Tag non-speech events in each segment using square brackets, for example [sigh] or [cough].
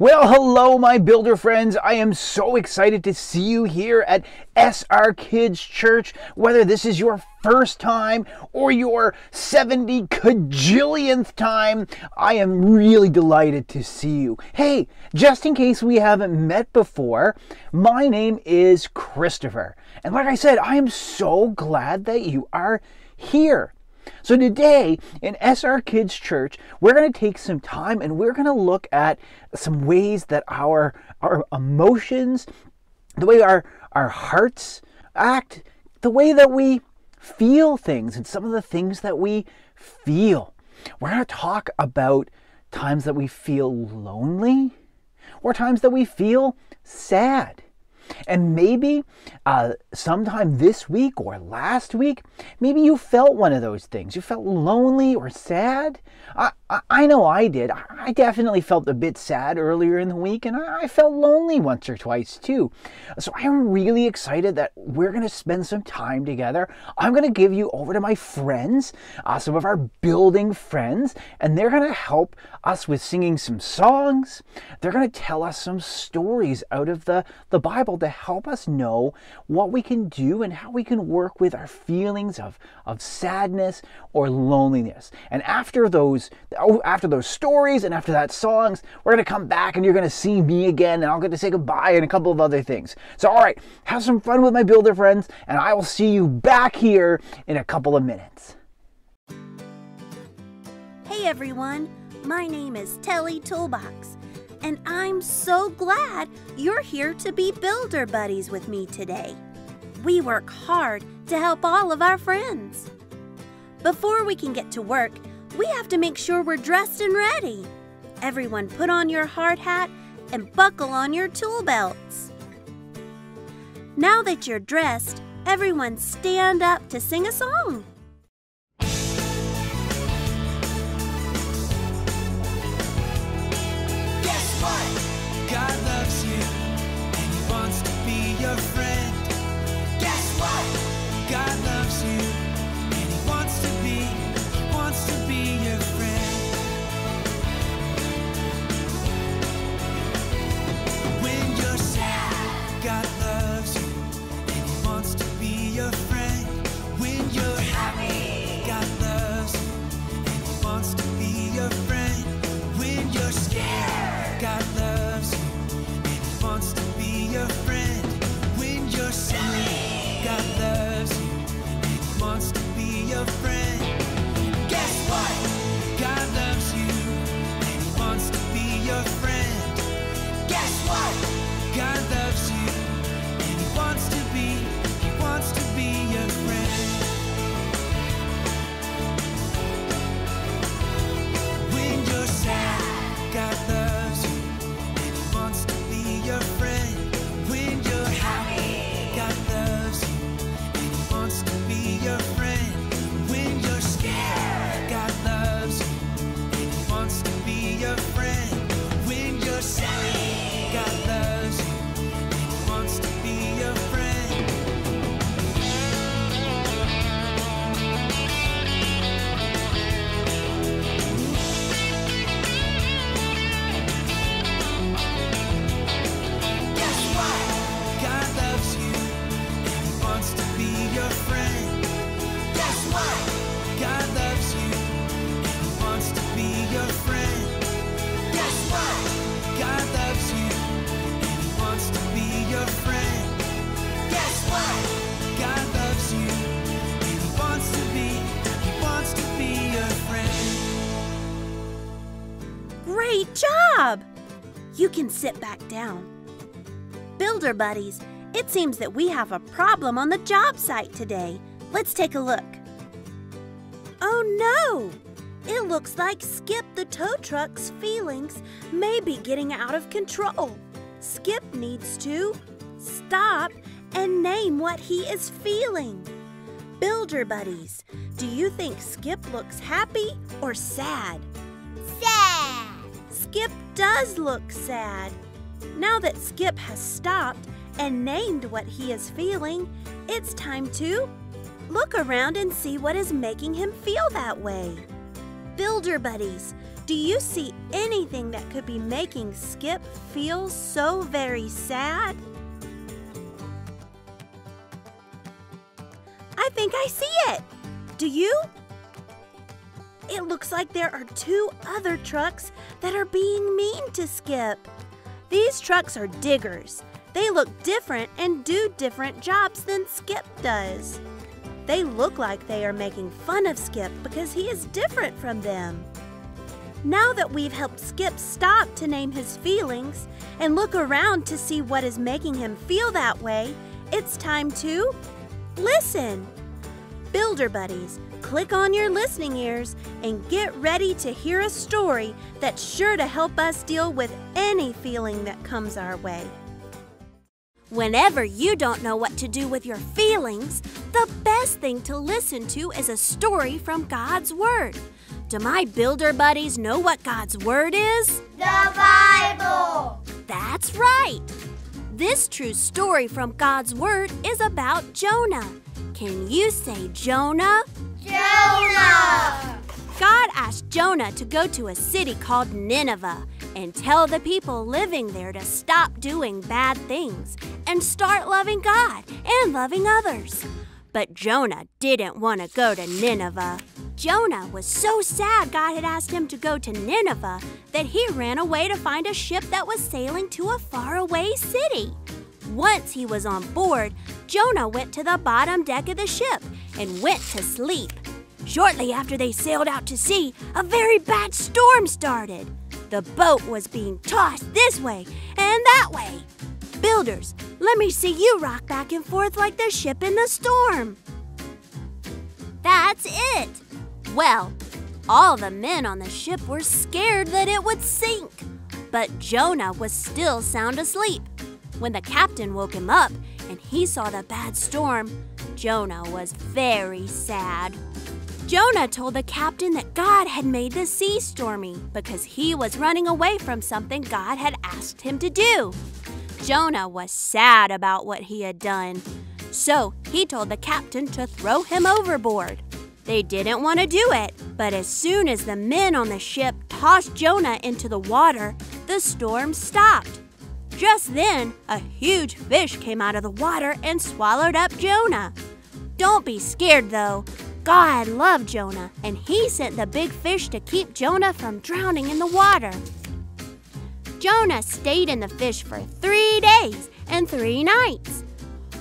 Well, hello, my builder friends. I am so excited to see you here at SR Kids Church. Whether this is your first time or your 70 cajillionth time, I am really delighted to see you. Hey, just in case we haven't met before, my name is Christopher. And like I said, I am so glad that you are here. So today in SR Kids Church, we're going to take some time and we're going to look at some ways that our our emotions, the way our our hearts act, the way that we feel things and some of the things that we feel. We're going to talk about times that we feel lonely or times that we feel sad. And maybe uh, sometime this week or last week, maybe you felt one of those things. You felt lonely or sad. I, I, know I did. I definitely felt a bit sad earlier in the week, and I, felt lonely once or twice too. So I'm really excited that we're going to spend some time together. I'm going to give you over to my friends, uh, some of our building friends, and they're going to help us with singing some songs. They're going to tell us some stories out of the, the Bible to help us know what we can do and how we can work with our feelings of, of sadness or loneliness. And after those Oh, after those stories and after that songs, we're gonna come back and you're gonna see me again and I'll get to say goodbye and a couple of other things. So all right, have some fun with my builder friends and I will see you back here in a couple of minutes. Hey everyone, my name is Telly Toolbox and I'm so glad you're here to be builder buddies with me today. We work hard to help all of our friends. Before we can get to work, we have to make sure we're dressed and ready. Everyone put on your hard hat and buckle on your tool belts. Now that you're dressed, everyone stand up to sing a song. Can sit back down. Builder buddies, it seems that we have a problem on the job site today. Let's take a look. Oh no! It looks like Skip the tow truck's feelings may be getting out of control. Skip needs to stop and name what he is feeling. Builder buddies, do you think Skip looks happy or sad? Sad! Skip does look sad. Now that Skip has stopped and named what he is feeling, it's time to look around and see what is making him feel that way. Builder buddies, Do you see anything that could be making Skip feel so very sad? I think I see it. Do you? It looks like there are two other trucks that are being mean to Skip. These trucks are diggers. They look different and do different jobs than Skip does. They look like they are making fun of Skip because he is different from them. Now that we've helped Skip stop to name his feelings and look around to see what is making him feel that way, it's time to listen. Builder Buddies, click on your listening ears and get ready to hear a story that's sure to help us deal with any feeling that comes our way. Whenever you don't know what to do with your feelings, the best thing to listen to is a story from God's Word. Do my builder buddies know what God's Word is? The Bible! That's right! This true story from God's Word is about Jonah. Can you say Jonah? Jonah! God asked Jonah to go to a city called Nineveh and tell the people living there to stop doing bad things and start loving God and loving others. But Jonah didn't want to go to Nineveh. Jonah was so sad God had asked him to go to Nineveh that he ran away to find a ship that was sailing to a faraway city. Once he was on board, Jonah went to the bottom deck of the ship and went to sleep. Shortly after they sailed out to sea, a very bad storm started. The boat was being tossed this way and that way. Builders, let me see you rock back and forth like the ship in the storm. That's it. Well, all the men on the ship were scared that it would sink. But Jonah was still sound asleep. When the captain woke him up and he saw the bad storm, Jonah was very sad. Jonah told the captain that God had made the sea stormy because he was running away from something God had asked him to do. Jonah was sad about what he had done. So he told the captain to throw him overboard. They didn't want to do it, but as soon as the men on the ship tossed Jonah into the water, the storm stopped. Just then, a huge fish came out of the water and swallowed up Jonah. Don't be scared though. God loved Jonah, and he sent the big fish to keep Jonah from drowning in the water. Jonah stayed in the fish for three days and three nights.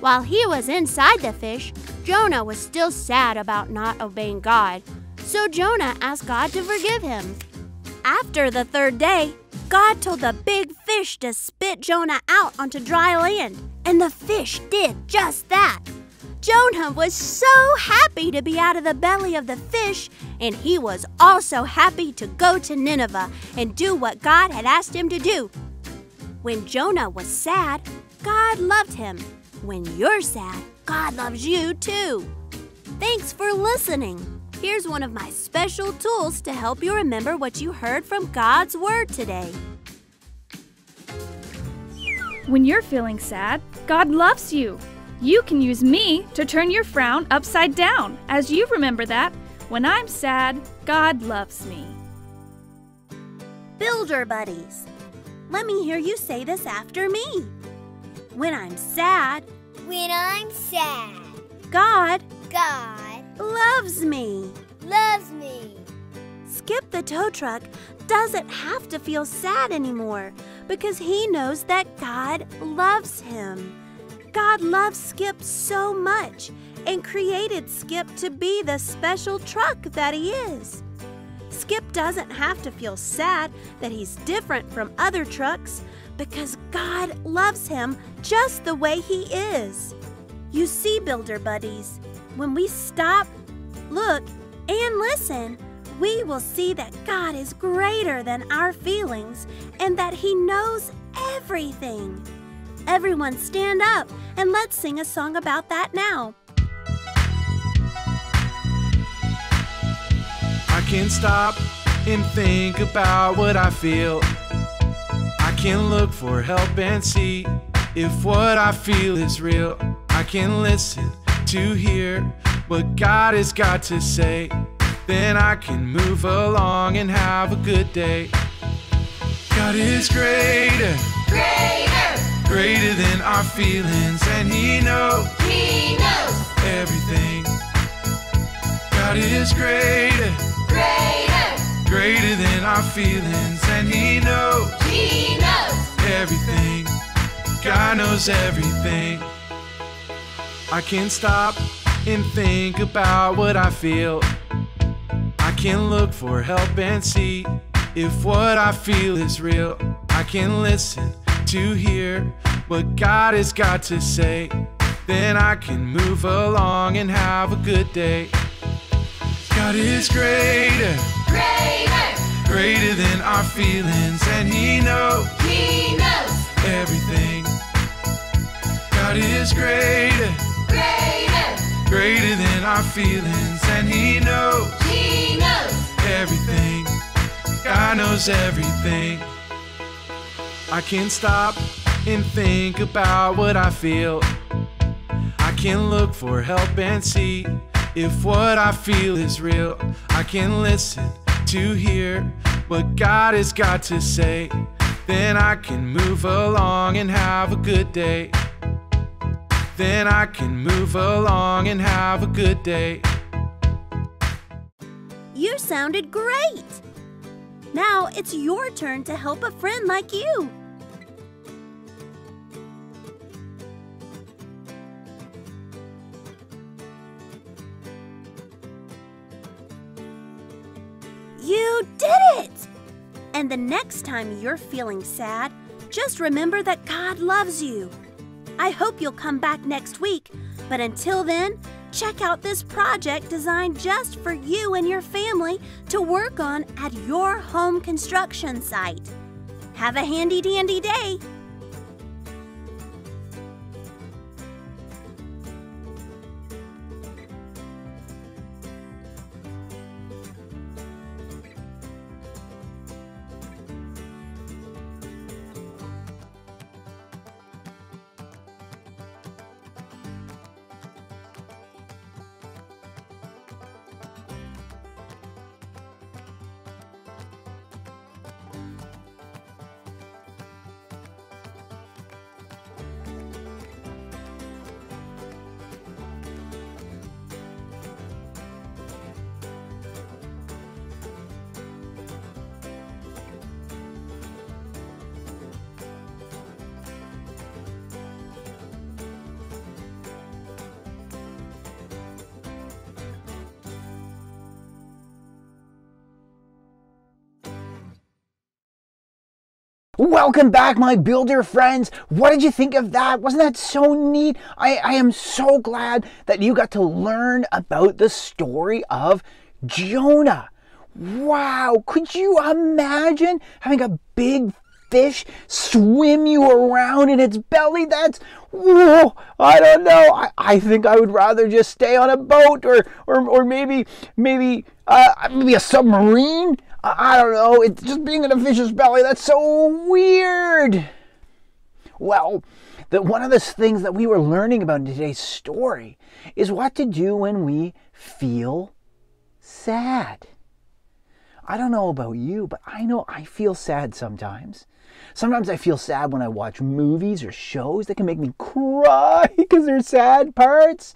While he was inside the fish, Jonah was still sad about not obeying God, so Jonah asked God to forgive him. After the third day, God told the big fish to spit Jonah out onto dry land, and the fish did just that. Jonah was so happy to be out of the belly of the fish, and he was also happy to go to Nineveh and do what God had asked him to do. When Jonah was sad, God loved him. When you're sad, God loves you too. Thanks for listening. Here's one of my special tools to help you remember what you heard from God's Word today. When you're feeling sad, God loves you. You can use me to turn your frown upside down, as you remember that. When I'm sad, God loves me. Builder Buddies. Let me hear you say this after me. When I'm sad, When I'm sad, God God loves me. loves me. Skip the tow truck doesn't have to feel sad anymore because he knows that God loves him. God loves Skip so much and created Skip to be the special truck that he is. Skip doesn't have to feel sad that he's different from other trucks because God loves him just the way he is. You see, Builder Buddies, when we stop, look, and listen, we will see that God is greater than our feelings and that He knows everything. Everyone stand up and let's sing a song about that now. I can stop and think about what I feel. I can look for help and see if what I feel is real. I can listen to hear what God has got to say. then I can move along and have a good day. God is greater, Greater. Greater than our feelings, and He knows He knows. everything. God is greater, Greater. greater than our feelings, and He knows He knows. everything. God knows everything. I can stop and think about what I feel. I can look for help and see if what I feel is real. I can listen to hear what God has got to say. Then I can move along and have a good day. God is greater, Greater. greater than our feelings, and He knows He knows. everything. God is greater, Greater. greater than our feelings, and He knows He knows. everything. God knows everything. I can stop and think about what I feel. I can look for help and see if what I feel is real. I can listen to hear what God has got to say. Then I can move along and have a good day. Then I can move along and have a good day. You sounded great! Now it's your turn to help a friend like you. Did it! And the next time you're feeling sad, just remember that God loves you. I hope you'll come back next week, but until then, check out this project designed just for you and your family to work on at your home construction site. Have a handy dandy day! Welcome back, my builder friends. What did you think of that? Wasn't that so neat? I, I am so glad that you got to learn about the story of Jonah. Wow, could you imagine having a big fish swim you around in its belly? That's, whoa, I don't know. I, I think I would rather just stay on a boat or, or, or maybe, maybe, uh, maybe a submarine. I, don't know. It's just being in a fish's belly. That's so weird. Well, the, one of the things that we were learning about in today's story is what to do when we feel sad. I don't know about you, but I know I feel sad sometimes. Sometimes I feel sad when I watch movies or shows that can make me cry [laughs] because they're sad parts.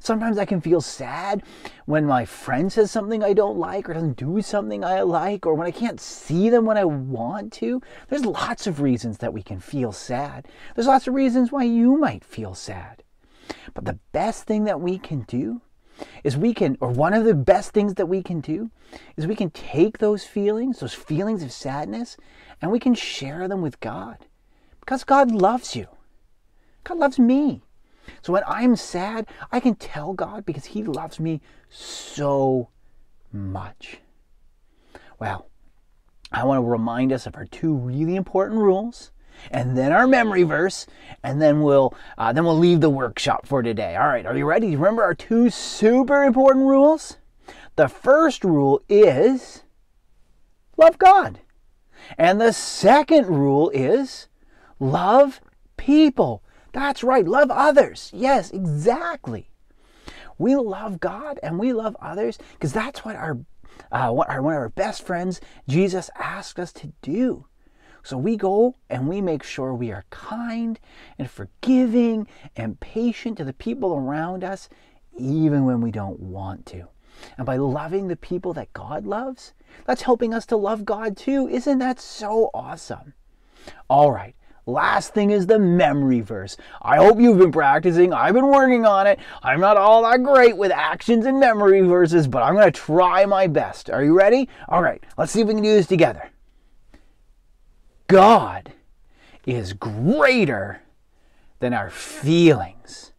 Sometimes I can feel sad when my friend says something I don't like or doesn't do something I like or when I can't see them when I want to. There's lots of reasons that we can feel sad. There's lots of reasons why you might feel sad. But the best thing that we can do is we can, or one of the best things that we can do, is we can take those feelings, those feelings of sadness, and we can share them with God. Because God loves you. God loves me. So when I'm sad, I can tell God because He loves me so much. Well, I want to remind us of our two really important rules and then our memory verse, and then we'll uh, then we'll leave the workshop for today. All right, are you ready? Remember our two super important rules. The first rule is love God, and the second rule is love people. That's right, love others. Yes, exactly. we love God and we love others because that's what our, uh, what our one of our best friends Jesus asked us to do. So we go and we make sure we are kind and forgiving and patient to the people around us, even when we don't want to. And by loving the people that God loves, that's helping us to love God too. Isn't that so awesome? All right. Last thing is the memory verse. I hope you've been practicing. I've been working on it. I'm not all that great with actions and memory verses, but I'm going to try my best. Are you ready? All right, let's see if we can do this together. God is greater than our feelings,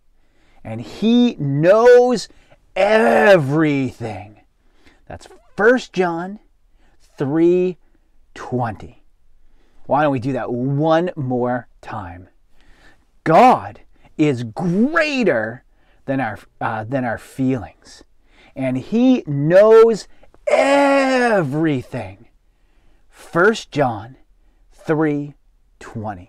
and He knows everything. That's 1 John 3:20. Why don't we do that one more time? God is greater than our uh, than our feelings, and He knows everything. 1 John 3:20.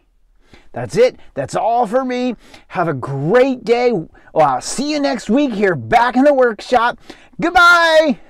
That's it. That's all for me. Have a great day. Well, I'll see you next week here back in the workshop. Goodbye.